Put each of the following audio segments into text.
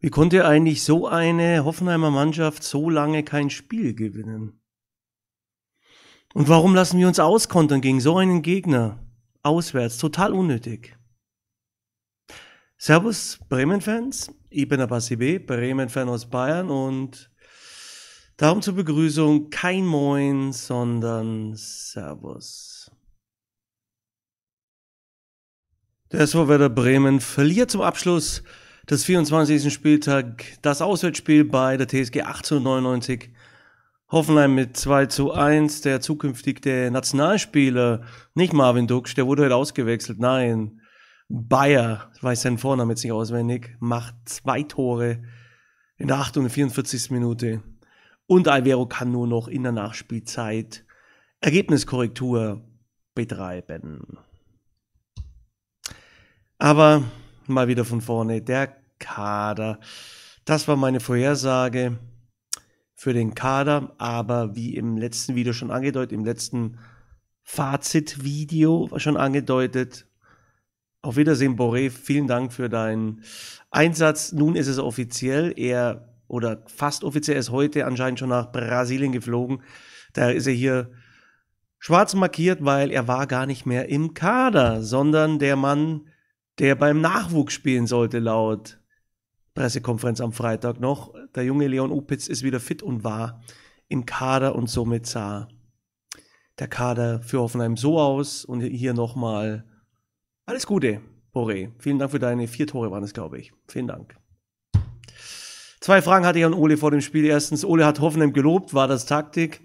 Wie konnte eigentlich so eine Hoffenheimer Mannschaft so lange kein Spiel gewinnen? Und warum lassen wir uns auskontern gegen so einen Gegner? Auswärts, total unnötig. Servus Bremen-Fans, ich bin Abassi B, Bremen-Fan aus Bayern und darum zur Begrüßung kein Moin, sondern Servus. Der SV Werder Bremen verliert zum Abschluss des 24. Spieltag das Auswärtsspiel bei der TSG 1899. Hoffenheim mit 2 zu 1. Der zukünftige Nationalspieler, nicht Marvin Duksch, der wurde heute ausgewechselt. Nein, Bayer, ich weiß seinen Vornamen jetzt nicht auswendig, macht zwei Tore in der 48. Minute. Und Alvero kann nur noch in der Nachspielzeit Ergebniskorrektur betreiben. Aber mal wieder von vorne. Der Kader. Das war meine Vorhersage für den Kader, aber wie im letzten Video schon angedeutet, im letzten Fazit-Video schon angedeutet. Auf Wiedersehen, Boré. Vielen Dank für deinen Einsatz. Nun ist es offiziell. Er oder fast offiziell ist heute anscheinend schon nach Brasilien geflogen. Da ist er hier schwarz markiert, weil er war gar nicht mehr im Kader, sondern der Mann, der beim Nachwuchs spielen sollte, laut Pressekonferenz am Freitag noch. Der junge Leon Opitz ist wieder fit und war im Kader und somit sah der Kader für Hoffenheim so aus. Und hier nochmal alles Gute, Boré. Vielen Dank für deine vier Tore, waren es, glaube ich. Vielen Dank. Zwei Fragen hatte ich an Ole vor dem Spiel. Erstens, Ole hat Hoffenheim gelobt, war das Taktik?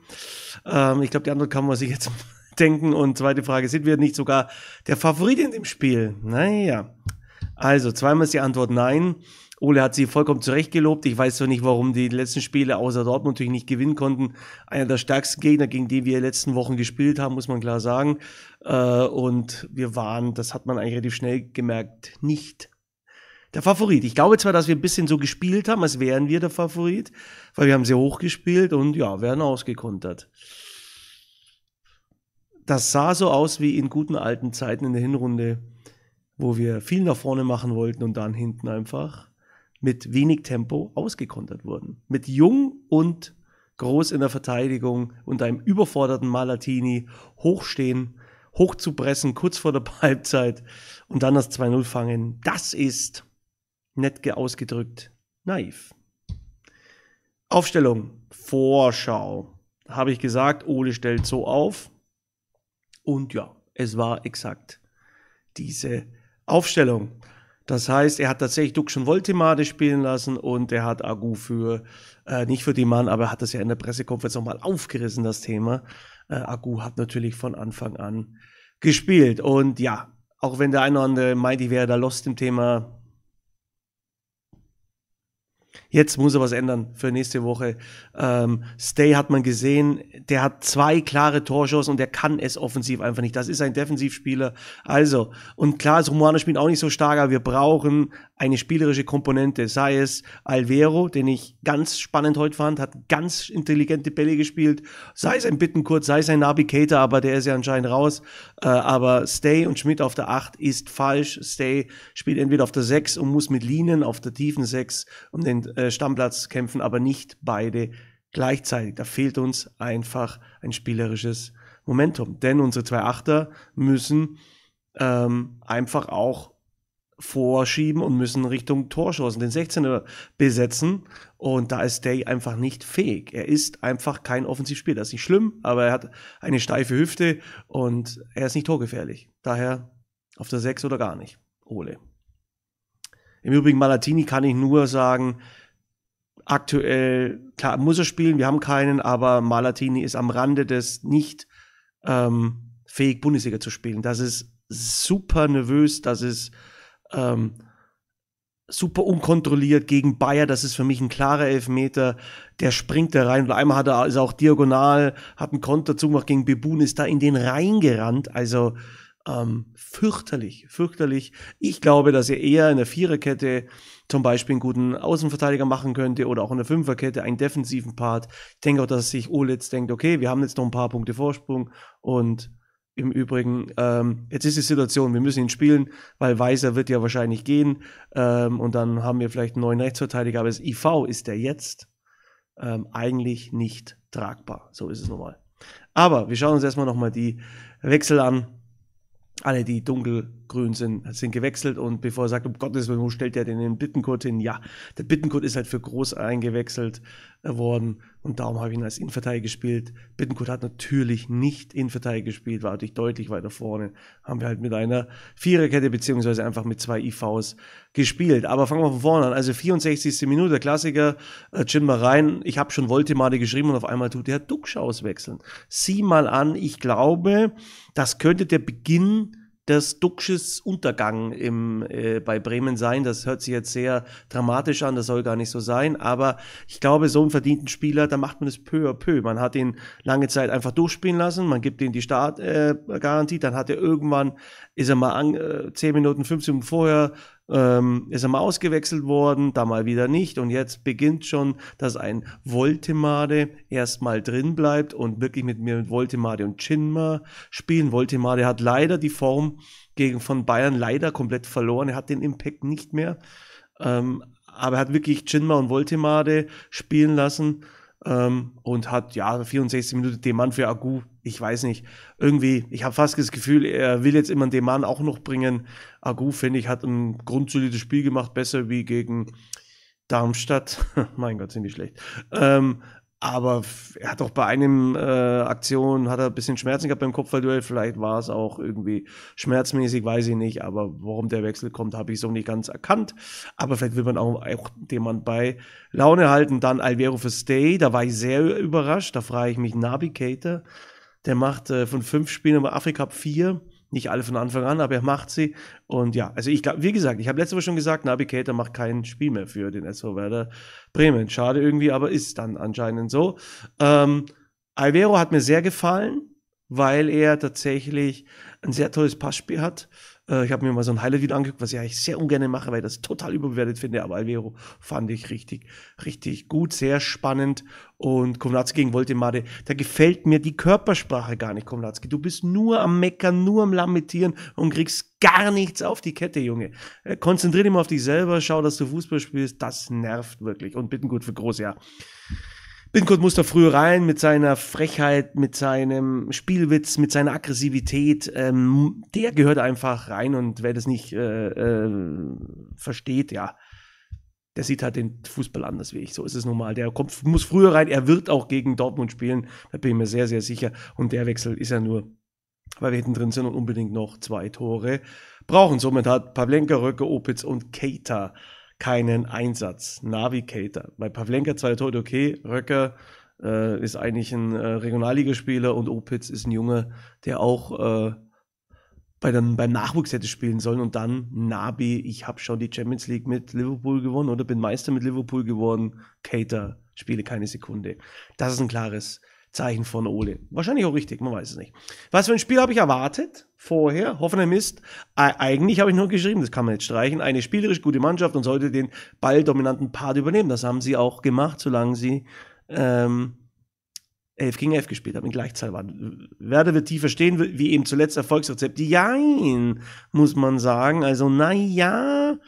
Ähm, ich glaube, die andere kann man sich jetzt denken. Und zweite Frage, sind wir nicht sogar der Favorit in dem Spiel? Naja. Also, zweimal ist die Antwort nein. Ole hat sie vollkommen zurecht gelobt. Ich weiß zwar nicht, warum die letzten Spiele außer Dortmund natürlich nicht gewinnen konnten. Einer der stärksten Gegner, gegen die wir in den letzten Wochen gespielt haben, muss man klar sagen. Äh, und wir waren, das hat man eigentlich relativ schnell gemerkt, nicht der Favorit. Ich glaube zwar, dass wir ein bisschen so gespielt haben, als wären wir der Favorit, weil wir haben sehr hoch gespielt und ja, werden ausgekontert. Das sah so aus wie in guten alten Zeiten in der Hinrunde, wo wir viel nach vorne machen wollten und dann hinten einfach mit wenig Tempo ausgekontert wurden. Mit jung und groß in der Verteidigung und einem überforderten Malatini hochstehen, hoch zu pressen, kurz vor der Halbzeit und dann das 2-0 fangen. Das ist, nett ausgedrückt, naiv. Aufstellung, Vorschau. Habe ich gesagt, Ole stellt so auf. Und ja, es war exakt diese Aufstellung. Das heißt, er hat tatsächlich Duxchen Voltimade spielen lassen und er hat Agu für, äh, nicht für die Mann, aber er hat das ja in der Pressekonferenz nochmal aufgerissen, das Thema. Äh, Agu hat natürlich von Anfang an gespielt. Und ja, auch wenn der eine oder andere meint, ich wäre da lost im Thema, Jetzt muss er was ändern für nächste Woche. Ähm, Stay hat man gesehen, der hat zwei klare Torschuss und der kann es offensiv einfach nicht. Das ist ein Defensivspieler. Also, und klar, das Romano spielt auch nicht so stark, aber wir brauchen eine spielerische Komponente. Sei es Alvero, den ich ganz spannend heute fand, hat ganz intelligente Bälle gespielt. Sei es ein Bittenkurt, sei es ein Navigator, aber der ist ja anscheinend raus. Äh, aber Stay und Schmidt auf der 8 ist falsch. Stay spielt entweder auf der 6 und muss mit Linien auf der tiefen 6 um den äh, Stammplatz kämpfen, aber nicht beide gleichzeitig. Da fehlt uns einfach ein spielerisches Momentum. Denn unsere zwei Achter müssen ähm, einfach auch vorschieben und müssen Richtung Torschuss den 16er besetzen. Und da ist Day einfach nicht fähig. Er ist einfach kein Offensivspieler. Das ist nicht schlimm, aber er hat eine steife Hüfte und er ist nicht torgefährlich. Daher auf der 6 oder gar nicht. Ole. Im Übrigen, Malatini kann ich nur sagen, aktuell, klar, muss er spielen, wir haben keinen, aber Malatini ist am Rande des nicht ähm, fähig, Bundesliga zu spielen. Das ist super nervös, das ist ähm, super unkontrolliert gegen Bayer. Das ist für mich ein klarer Elfmeter. Der springt da rein. Und einmal hat er, ist er auch diagonal, hat einen Konter zugemacht gegen Bebun, ist da in den reingerannt. Also ähm, fürchterlich, fürchterlich. Ich glaube, dass er eher in der Viererkette zum Beispiel einen guten Außenverteidiger machen könnte oder auch in der Fünferkette einen defensiven Part. Ich denke auch, dass sich Ole jetzt denkt, okay, wir haben jetzt noch ein paar Punkte Vorsprung und im Übrigen, ähm, jetzt ist die Situation, wir müssen ihn spielen, weil Weiser wird ja wahrscheinlich gehen ähm, und dann haben wir vielleicht einen neuen Rechtsverteidiger, aber das IV ist der jetzt ähm, eigentlich nicht tragbar. So ist es normal. Aber wir schauen uns erstmal nochmal die Wechsel an. Alle, die dunkelgrün sind, sind gewechselt und bevor er sagt, um Gottes Willen, wo stellt er denn den Bittenkurt hin? Ja, der Bittenkurt ist halt für groß eingewechselt worden und darum habe ich ihn als Innenverteidiger gespielt. Bittenkurt hat natürlich nicht Innenverteidiger gespielt, war natürlich deutlich weiter vorne. Haben wir halt mit einer Viererkette beziehungsweise einfach mit zwei IVs gespielt. Aber fangen wir von vorne an. Also 64. Minute, der Klassiker, äh, Chinma rein. Ich habe schon Voltemade geschrieben und auf einmal tut der Duxch auswechseln. Sieh mal an, ich glaube, das könnte der Beginn des Duxches Untergang im, äh, bei Bremen sein. Das hört sich jetzt sehr dramatisch an, das soll gar nicht so sein, aber ich glaube, so einen verdienten Spieler, da macht man es peu à peu. Man hat ihn lange Zeit einfach durchspielen lassen, man gibt ihm die Startgarantie, äh, dann hat er irgendwann, ist er mal an, äh, 10 Minuten, 15 Minuten vorher ähm, ist er mal ausgewechselt worden, da mal wieder nicht. Und jetzt beginnt schon, dass ein Voltemade erstmal drin bleibt und wirklich mit mir mit Voltemade und Chinma spielen. Voltemade hat leider die Form gegen von Bayern leider komplett verloren. Er hat den Impact nicht mehr. Ähm, aber er hat wirklich Chinma und Voltemade spielen lassen ähm, und hat ja 64 Minuten den Mann für Agu. Ich weiß nicht, irgendwie, ich habe fast das Gefühl, er will jetzt immer den Mann auch noch bringen. Agu, finde ich, hat ein grundsolides Spiel gemacht, besser wie gegen Darmstadt. mein Gott, sind die schlecht. Ähm, aber er hat auch bei einem äh, Aktion hat er ein bisschen Schmerzen gehabt beim Kopfballduell. Vielleicht war es auch irgendwie schmerzmäßig, weiß ich nicht. Aber warum der Wechsel kommt, habe ich so nicht ganz erkannt. Aber vielleicht will man auch, auch den Mann bei Laune halten. Dann Alvero für Stay. Da war ich sehr überrascht. Da frage ich mich Navigator. Der macht äh, von fünf Spielen im Afrika vier nicht alle von Anfang an, aber er macht sie. Und ja, also ich glaube, wie gesagt, ich habe letzte Woche schon gesagt, Nabi Keita macht kein Spiel mehr für den SV Werder Bremen. Schade irgendwie, aber ist dann anscheinend so. Ähm, Alvero hat mir sehr gefallen, weil er tatsächlich ein sehr tolles Passspiel hat. Äh, ich habe mir mal so ein Highlight-Video angeguckt, was ich eigentlich sehr ungern mache, weil ich das total überbewertet finde. Aber Alvero fand ich richtig, richtig gut, sehr spannend. Und Kovnatski gegen Voltemade, da gefällt mir die Körpersprache gar nicht, Kovnatski. Du bist nur am Meckern, nur am Lamentieren und kriegst gar nichts auf die Kette, Junge. Äh, konzentrier dich mal auf dich selber, schau, dass du Fußball spielst. Das nervt wirklich. Und bitten gut für groß, ja. Bittencourt muss da früher rein mit seiner Frechheit, mit seinem Spielwitz, mit seiner Aggressivität. Ähm, der gehört einfach rein und wer das nicht äh, äh, versteht, ja, der sieht halt den Fußball anders wie ich. So ist es normal. Der kommt, muss früher rein. Er wird auch gegen Dortmund spielen. Da bin ich mir sehr, sehr sicher. Und der Wechsel ist ja nur, weil wir hinten drin sind und unbedingt noch zwei Tore brauchen. Somit hat Pavlenka, Röcke, Opitz und Keita keinen Einsatz. Navigator. Bei Pavlenka zwei Tore okay, Röcker äh, ist eigentlich ein äh, Regionalligaspieler und Opitz ist ein Junge, der auch äh, bei den, beim Nachwuchs hätte spielen sollen und dann Nabi, ich habe schon die Champions League mit Liverpool gewonnen oder bin Meister mit Liverpool geworden. Cater, spiele keine Sekunde. Das ist ein klares Zeichen von Ole. Wahrscheinlich auch richtig, man weiß es nicht. Was für ein Spiel habe ich erwartet vorher? Hoffenheim ist, eigentlich habe ich nur geschrieben, das kann man jetzt streichen, eine spielerisch gute Mannschaft und sollte den balldominanten Part übernehmen. Das haben sie auch gemacht, solange sie ähm, 11 gegen 11 gespielt haben, in Gleichzahl waren. Werder wird tiefer stehen, wie eben zuletzt Erfolgsrezept. Jein, muss man sagen. Also, naja,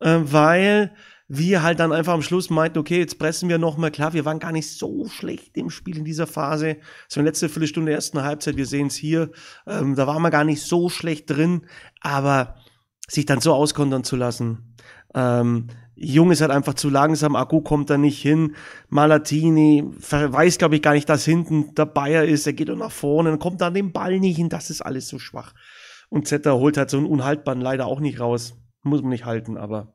äh, weil wir halt dann einfach am Schluss meinten, okay, jetzt pressen wir nochmal. Klar, wir waren gar nicht so schlecht im Spiel in dieser Phase. So in letzte Viertelstunde der ersten Halbzeit, wir sehen es hier, ähm, da waren wir gar nicht so schlecht drin, aber sich dann so auskontern zu lassen. Ähm, Jung ist halt einfach zu langsam, Akku kommt da nicht hin. Malatini weiß, glaube ich, gar nicht, dass hinten der Bayer ist. Er geht doch nach vorne und kommt dann den Ball nicht hin. Das ist alles so schwach. Und Zetter holt halt so einen unhaltbaren leider auch nicht raus. Muss man nicht halten, aber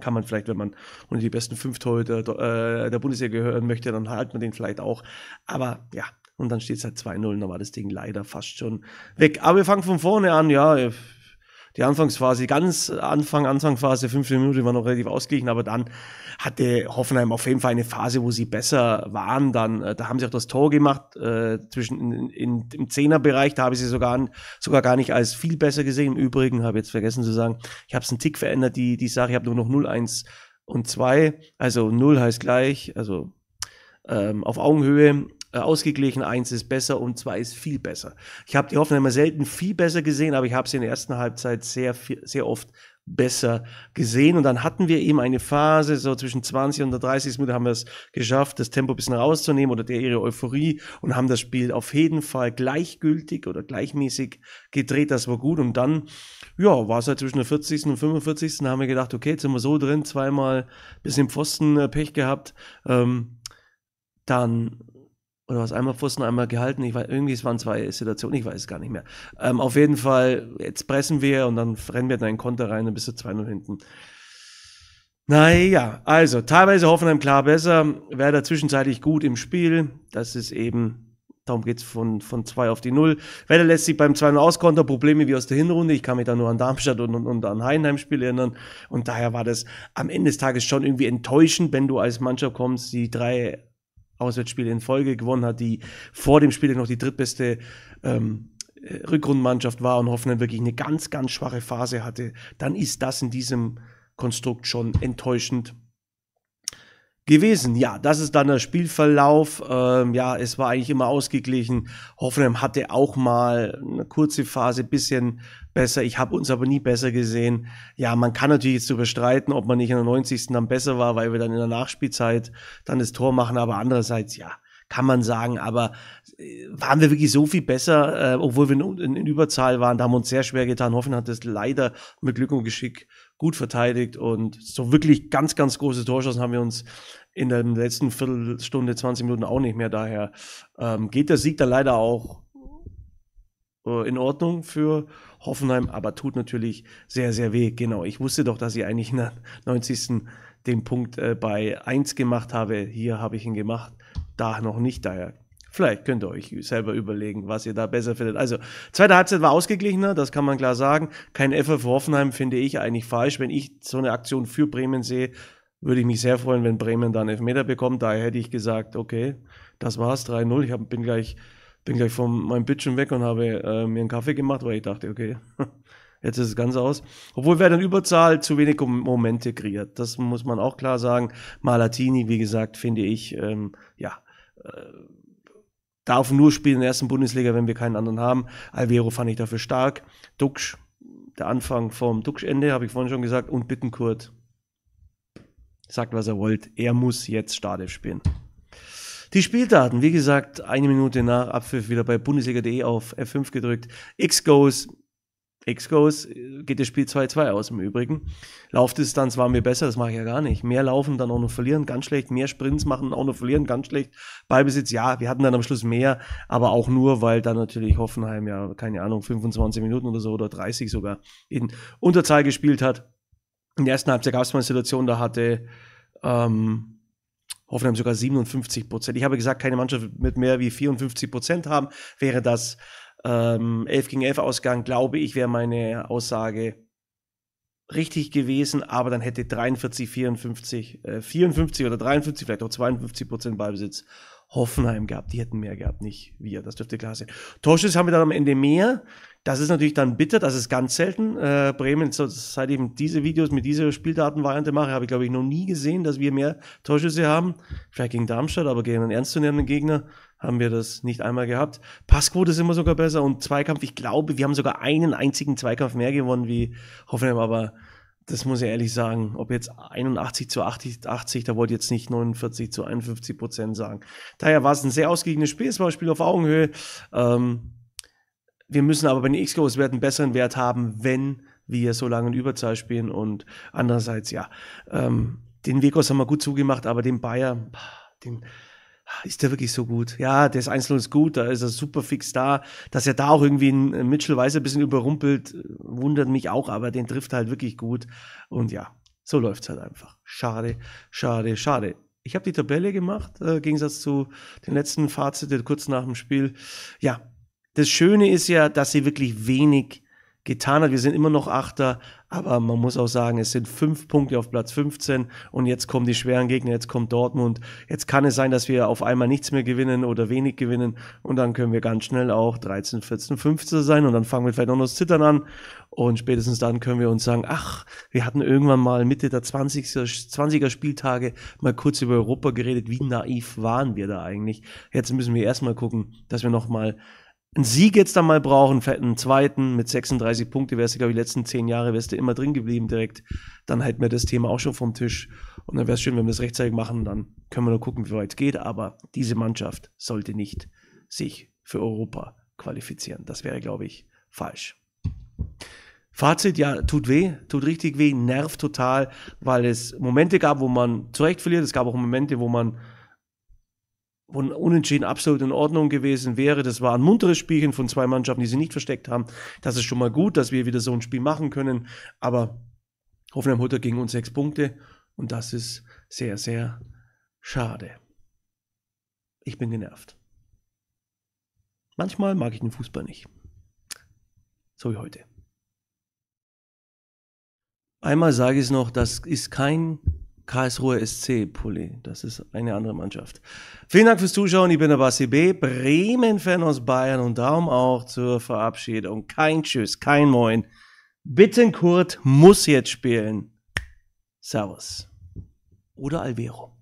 kann man vielleicht, wenn man unter die besten fünf Torhüter äh, der Bundesliga gehören möchte, dann halt man den vielleicht auch. Aber ja, und dann steht es halt 2-0, dann war das Ding leider fast schon weg. Aber wir fangen von vorne an, ja die Anfangsphase, ganz Anfang, Anfangsphase, 15 Minuten war noch relativ ausgeglichen, aber dann hatte Hoffenheim auf jeden Fall eine Phase, wo sie besser waren. Dann, äh, da haben sie auch das Tor gemacht, äh, zwischen in, in, im Zehnerbereich, da habe ich sie sogar, sogar gar nicht als viel besser gesehen. Im Übrigen, habe jetzt vergessen zu sagen, ich habe es einen Tick verändert, die, die Sache, ich habe nur noch 0, 1 und 2. Also 0 heißt gleich, also ähm, auf Augenhöhe ausgeglichen, eins ist besser und zwei ist viel besser. Ich habe die Hoffenheimer selten viel besser gesehen, aber ich habe sie in der ersten Halbzeit sehr, sehr oft besser gesehen. Und dann hatten wir eben eine Phase, so zwischen 20 und der 30. Minute haben wir es geschafft, das Tempo ein bisschen rauszunehmen oder der ihre Euphorie und haben das Spiel auf jeden Fall gleichgültig oder gleichmäßig gedreht. Das war gut. Und dann, ja, war es halt zwischen der 40. und 45. Da haben wir gedacht, okay, jetzt sind wir so drin, zweimal bisschen Pfosten äh, Pech gehabt. Ähm, dann oder was einmal Pfosten, einmal gehalten. Ich weiß, irgendwie es waren zwei Situationen, ich weiß es gar nicht mehr. Ähm, auf jeden Fall, jetzt pressen wir und dann rennen wir in einen Konter rein und bis zu 2-0 hinten. Naja, also teilweise Hoffenheim klar besser, da zwischenzeitlich gut im Spiel. Das ist eben, darum geht es von, von 2 auf die 0. Werder lässt sich beim 2-0 auskontern, Probleme wie aus der Hinrunde. Ich kann mich da nur an Darmstadt und, und, und an Heidenheim-Spiel erinnern. Und daher war das am Ende des Tages schon irgendwie enttäuschend, wenn du als Mannschaft kommst, die drei Auswärtsspiele in Folge gewonnen hat, die vor dem Spiel noch die drittbeste ähm, äh, Rückrundenmannschaft war und Hoffenheim wirklich eine ganz, ganz schwache Phase hatte, dann ist das in diesem Konstrukt schon enttäuschend gewesen. Ja, das ist dann der Spielverlauf. Ähm, ja, es war eigentlich immer ausgeglichen. Hoffenheim hatte auch mal eine kurze Phase, bisschen besser. Ich habe uns aber nie besser gesehen. Ja, man kann natürlich jetzt überstreiten, ob man nicht in der 90. dann besser war, weil wir dann in der Nachspielzeit dann das Tor machen. Aber andererseits, ja, kann man sagen, aber äh, waren wir wirklich so viel besser, äh, obwohl wir in, in, Überzahl waren, da haben wir uns sehr schwer getan. Hoffen hat das leider mit Glück und Geschick gut verteidigt und so wirklich ganz, ganz große Torschancen haben wir uns in der letzten Viertelstunde, 20 Minuten auch nicht mehr. Daher ähm, geht der Sieg dann leider auch äh, in Ordnung für Hoffenheim, aber tut natürlich sehr, sehr weh. Genau, ich wusste doch, dass ich eigentlich in der 90. den Punkt äh, bei 1 gemacht habe. Hier habe ich ihn gemacht, da noch nicht. Daher Vielleicht könnt ihr euch selber überlegen, was ihr da besser findet. Also, zweite Halbzeit war ausgeglichener, das kann man klar sagen. Kein Effer für Hoffenheim finde ich eigentlich falsch. Wenn ich so eine Aktion für Bremen sehe, würde ich mich sehr freuen, wenn Bremen dann Elfmeter bekommt. Daher hätte ich gesagt, okay, das war's, 3-0. Ich hab, bin gleich, bin gleich von meinem Bildschirm weg und habe äh, mir einen Kaffee gemacht, weil ich dachte, okay, jetzt ist es ganz aus. Obwohl wer dann Überzahl zu wenig Momente kreiert. Das muss man auch klar sagen. Malatini, wie gesagt, finde ich, ähm, ja, äh, darf nur spielen in der ersten Bundesliga, wenn wir keinen anderen haben. Alvero fand ich dafür stark. Duxch, der Anfang vom Duxch-Ende, habe ich vorhin schon gesagt, und Bittenkurt sagt, was er wollt. Er muss jetzt Startelf spielen. Die Spieldaten, wie gesagt, eine Minute nach Abpfiff wieder bei Bundesliga.de auf F5 gedrückt. X-Goes, X-Goes geht das Spiel 2-2 aus im Übrigen. Laufdistanz waren wir besser, das mache ich ja gar nicht. Mehr laufen, dann auch noch verlieren, ganz schlecht. Mehr Sprints machen, auch noch verlieren, ganz schlecht. Ballbesitz, ja, wir hatten dann am Schluss mehr, aber auch nur, weil dann natürlich Hoffenheim ja, keine Ahnung, 25 Minuten oder so oder 30 sogar in Unterzahl gespielt hat. In der ersten Halbzeit gab es mal eine Situation, da hatte ähm, Hoffenheim sogar 57 Prozent. Ich habe gesagt, keine Mannschaft mit mehr wie 54 Prozent haben. Wäre das ähm, 11 gegen 11 Ausgang, glaube ich, wäre meine Aussage richtig gewesen, aber dann hätte 43, 54, äh, 54 oder 53, vielleicht auch 52 Prozent Ballbesitz Hoffenheim gehabt. Die hätten mehr gehabt, nicht wir. Das dürfte klar sein. Torschüsse haben wir dann am Ende mehr. Das ist natürlich dann bitter, das ist ganz selten. Äh, Bremen, so, seit ich diese Videos mit dieser Spieldatenvariante mache, habe ich, glaube ich, noch nie gesehen, dass wir mehr Torschüsse haben. Vielleicht gegen Darmstadt, aber gegen einen ernstzunehmenden Gegner haben wir das nicht einmal gehabt. Passquote ist immer sogar besser und Zweikampf, ich glaube, wir haben sogar einen einzigen Zweikampf mehr gewonnen wie Hoffenheim, aber das muss ich ehrlich sagen, ob jetzt 81 zu 80, 80 da wollte ich jetzt nicht 49 zu 51 Prozent sagen. Daher war es ein sehr ausgeglichenes Spiel, es war ein Spiel auf Augenhöhe. Ähm, wir müssen aber bei den X-Goals-Werten einen besseren Wert haben, wenn wir so lange in Überzahl spielen. Und andererseits, ja, ähm, den Vekos haben wir gut zugemacht, aber den Bayer, den, ist der wirklich so gut? Ja, das Einzelne ist gut, da ist er super fix da. Dass er da auch irgendwie ein Mitchell Weiss ein bisschen überrumpelt, wundert mich auch, aber den trifft halt wirklich gut. Und ja, so läuft's halt einfach. Schade, schade, schade. Ich habe die Tabelle gemacht, äh, Gegensatz zu den letzten Fazit kurz nach dem Spiel. Ja, das Schöne ist ja, dass sie wirklich wenig getan hat. Wir sind immer noch Achter, aber man muss auch sagen, es sind fünf Punkte auf Platz 15 und jetzt kommen die schweren Gegner, jetzt kommt Dortmund. Jetzt kann es sein, dass wir auf einmal nichts mehr gewinnen oder wenig gewinnen und dann können wir ganz schnell auch 13, 14, 15 sein und dann fangen wir vielleicht auch noch das Zittern an und spätestens dann können wir uns sagen, ach, wir hatten irgendwann mal Mitte der 20er, 20er Spieltage mal kurz über Europa geredet, wie naiv waren wir da eigentlich. Jetzt müssen wir erstmal gucken, dass wir nochmal einen Sieg jetzt dann mal brauchen, einen zweiten mit 36 Punkte, wärst du, glaube ich, die letzten zehn Jahre wärst du immer drin geblieben direkt, dann hätten wir das Thema auch schon vom Tisch. Und dann wäre es schön, wenn wir das rechtzeitig machen, dann können wir nur gucken, wie weit es geht. Aber diese Mannschaft sollte nicht sich für Europa qualifizieren. Das wäre, glaube ich, falsch. Fazit, ja, tut weh, tut richtig weh, nervt total, weil es Momente gab, wo man zurecht verliert. Es gab auch Momente, wo man wo ein Unentschieden absolut in Ordnung gewesen wäre. Das war ein munteres Spielchen von zwei Mannschaften, die sie nicht versteckt haben. Das ist schon mal gut, dass wir wieder so ein Spiel machen können. Aber Hoffenheim Hutter gegen uns sechs Punkte und das ist sehr, sehr schade. Ich bin genervt. Manchmal mag ich den Fußball nicht. So wie heute. Einmal sage ich es noch, das ist kein Karlsruhe SC Pulli. Das ist eine andere Mannschaft. Vielen Dank fürs Zuschauen. Ich bin der Basti B. Bremen-Fan aus Bayern und darum auch zur Verabschiedung. Kein Tschüss, kein Moin. Bittenkurt muss jetzt spielen. Servus. Oder Alvero.